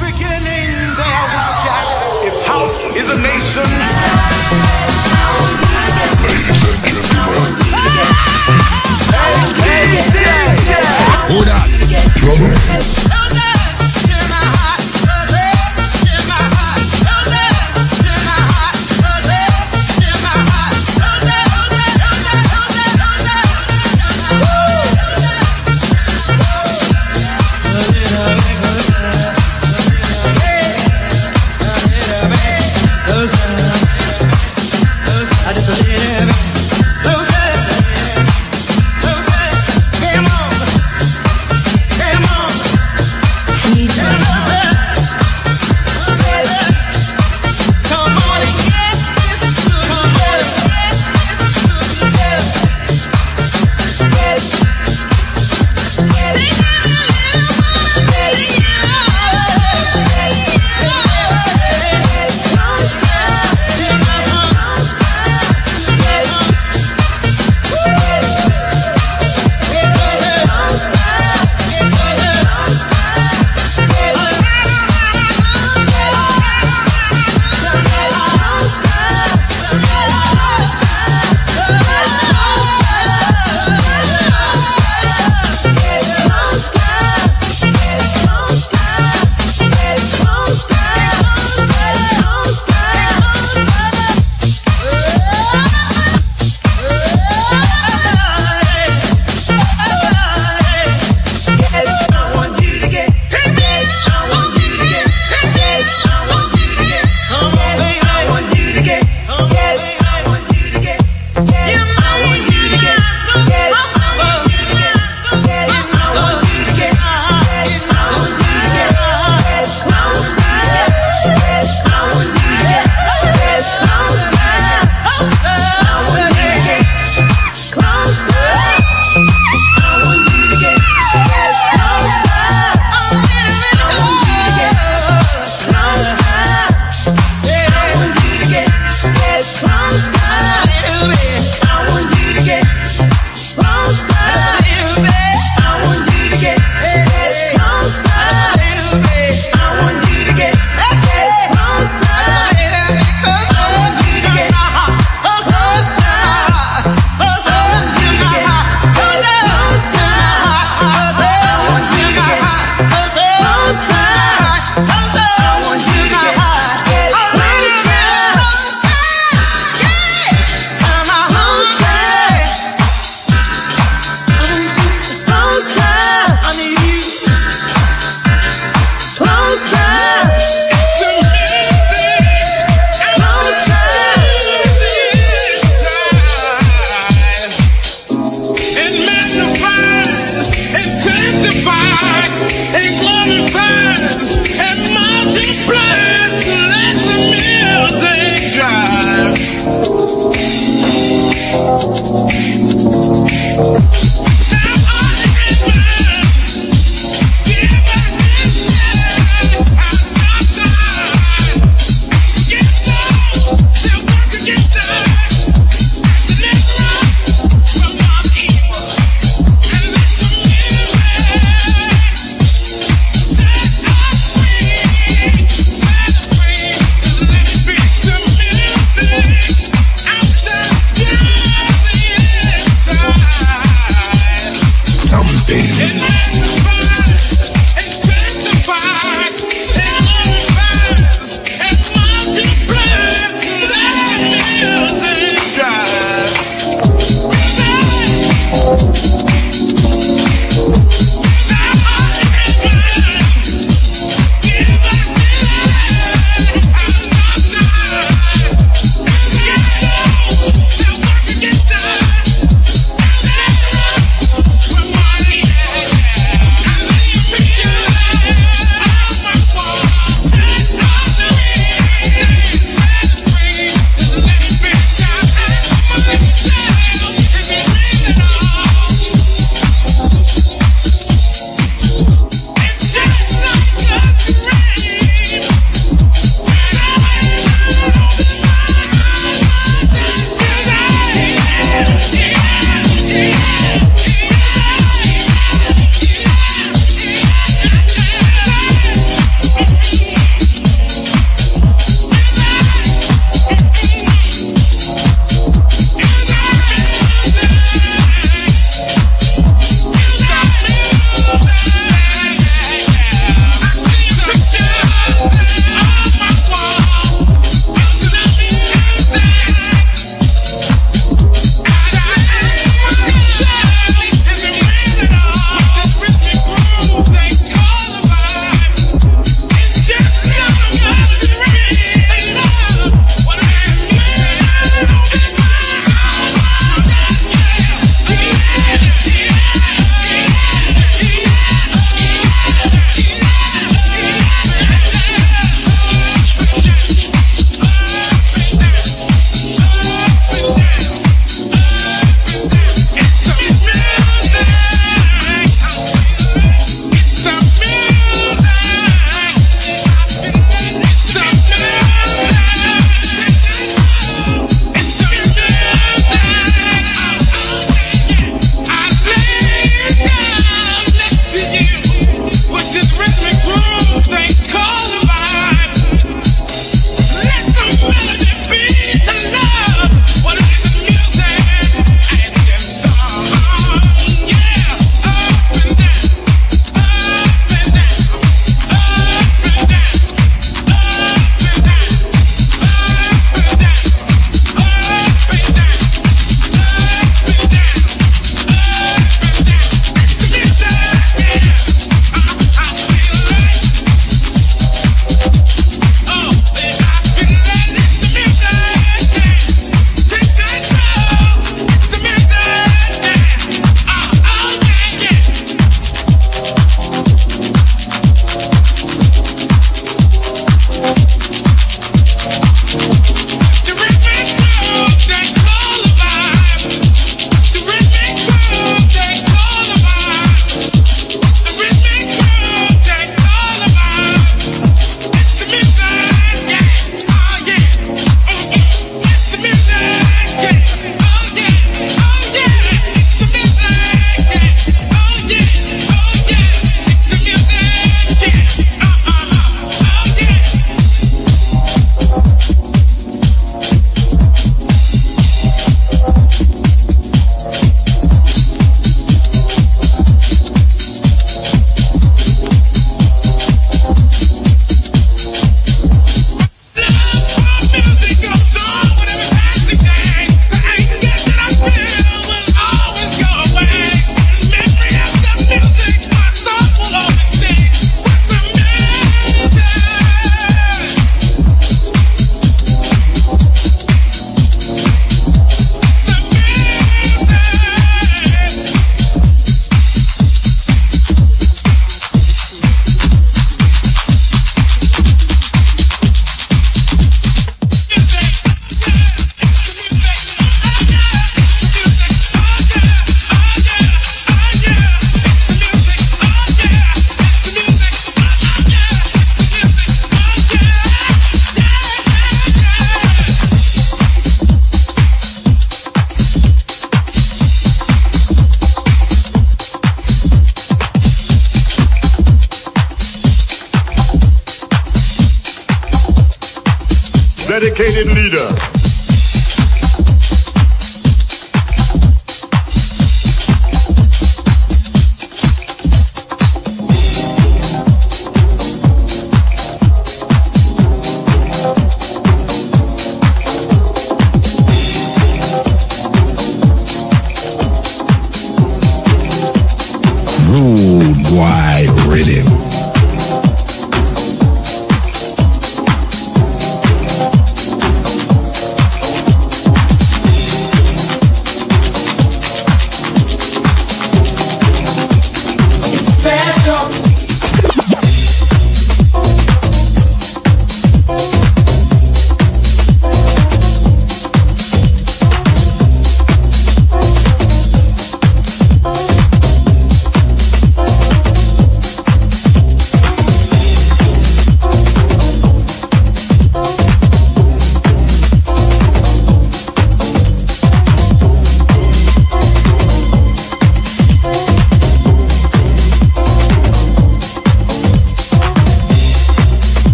beginning there was Jack. If house is a nation. Who that?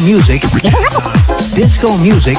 Music. Disco music.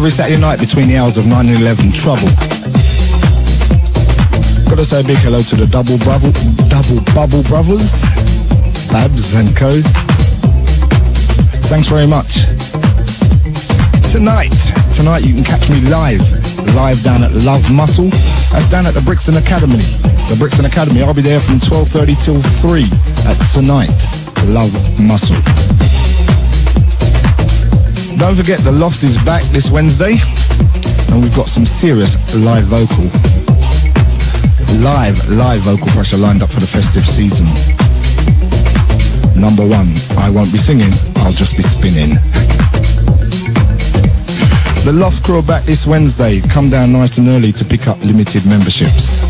Every Saturday night between the hours of 9 and 11. Trouble. Gotta say a big hello to the Double Bubble, Double Bubble Brothers, Babs and Co. Thanks very much. Tonight, tonight you can catch me live, live down at Love Muscle. That's down at the Brixton Academy. The Brixton Academy. I'll be there from 12.30 till 3 at tonight. Love Muscle. Don't forget the Loft is back this Wednesday and we've got some serious live vocal. Live, live vocal pressure lined up for the festive season. Number one, I won't be singing, I'll just be spinning. The Loft crew back this Wednesday. Come down nice and early to pick up limited memberships.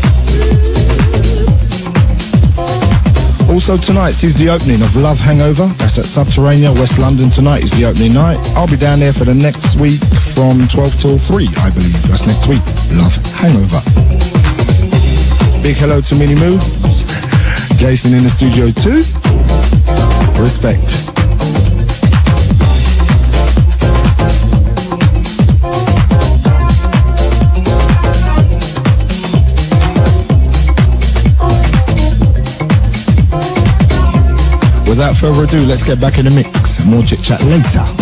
Also tonight is the opening of Love Hangover. That's at Subterania, West London tonight is the opening night. I'll be down there for the next week from 12 till 3, I believe. That's next week. Love Hangover. Big hello to Mini Moo. Jason in the studio too. Respect. Without further ado, let's get back in the mix. More chit chat later.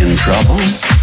In trouble?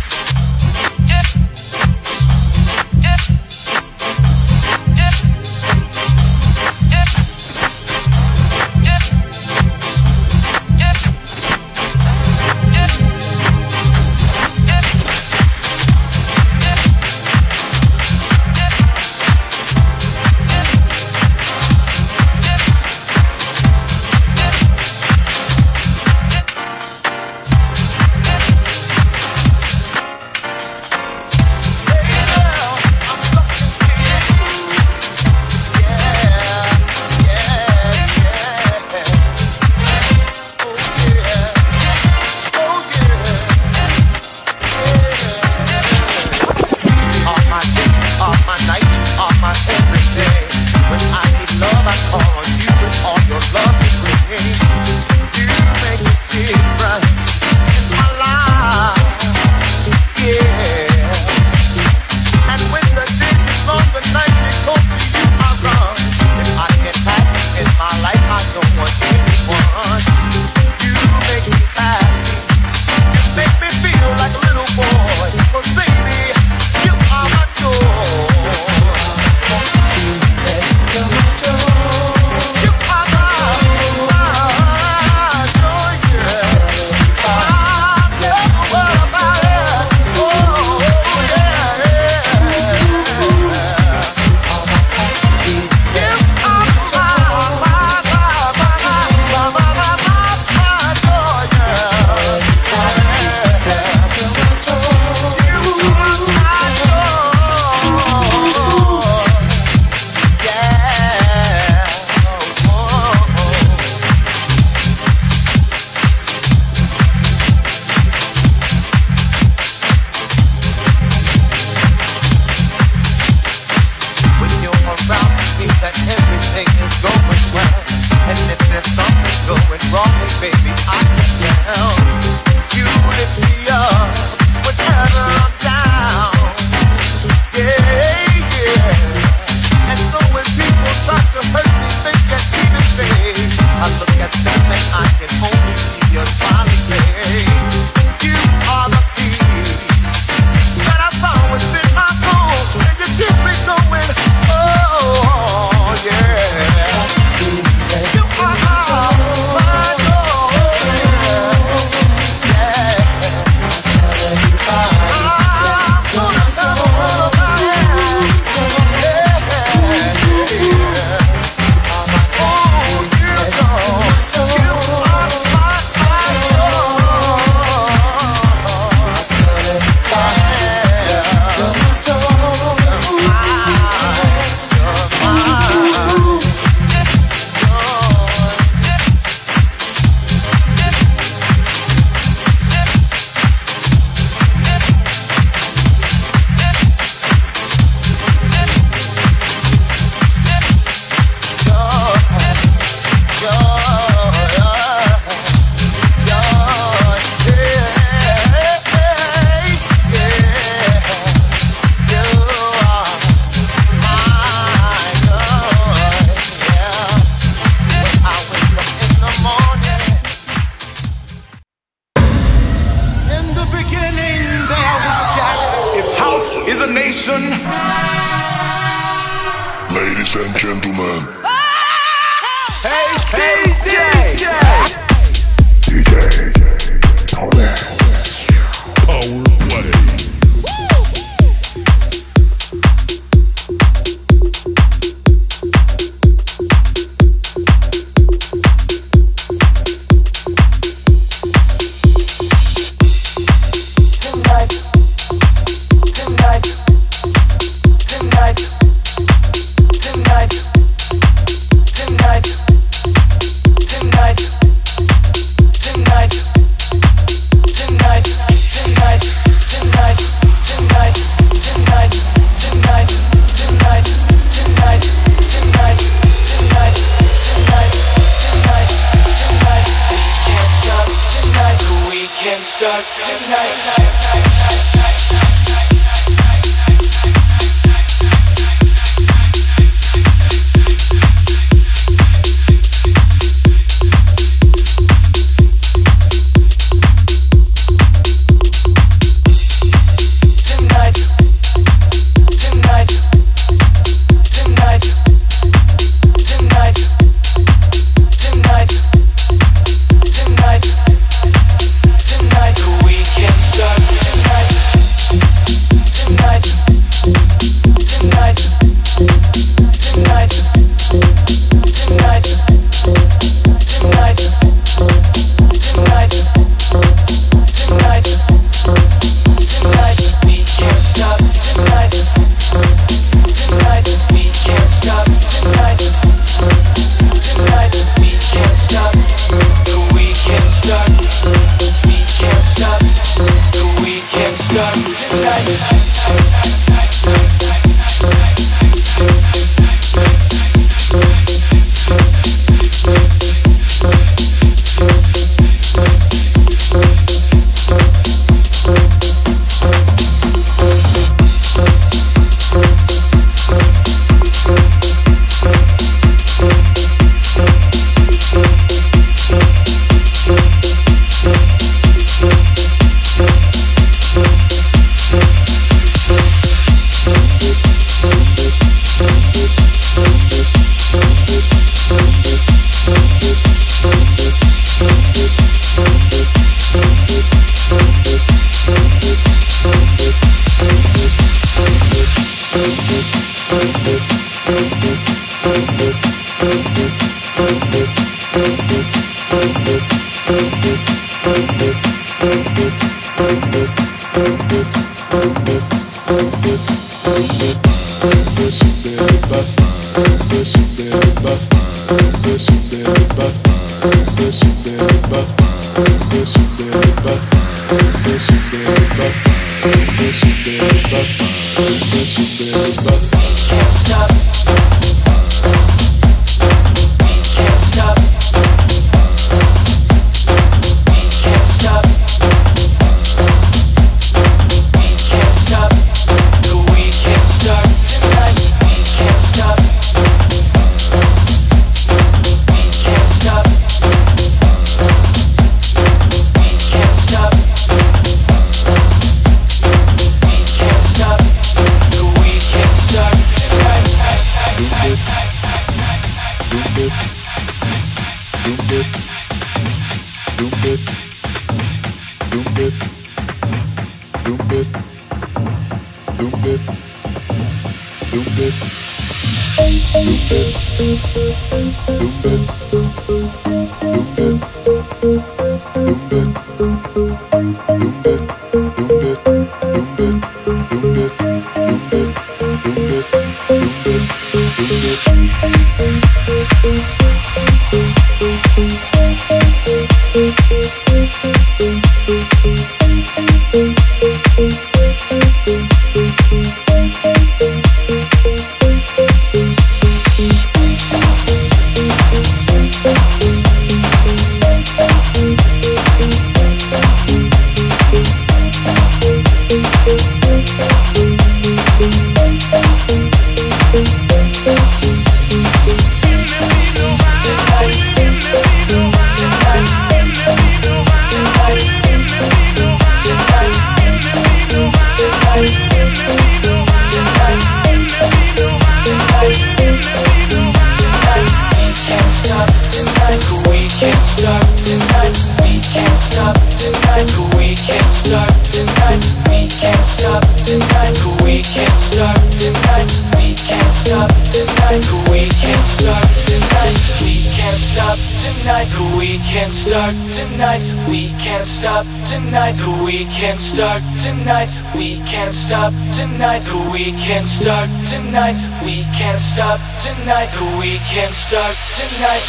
We can start tonight. We can stop tonight. The weekend start tonight. We can't stop tonight. The weekend start tonight.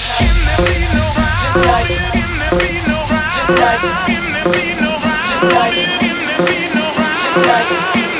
Tonight. Tonight. Tonight. Tonight. Tonight.